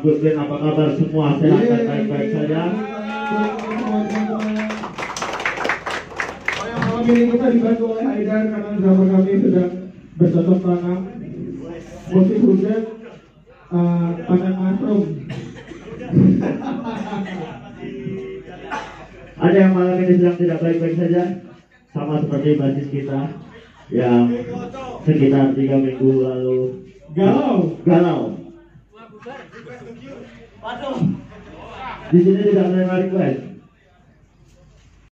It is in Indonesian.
Bang Goodwin apa kabar semua? Sehat dan baik-baik saja. Malam ini kita dibantu oleh Haidar karena drummer kami sedang bercocok tanam musik hujan uh, panen mushroom ada yang malam ini sedang tidak baik-baik saja? Sama seperti basis kita yang sekitar tiga minggu lalu. Galau. Galau di sini tidak menerima request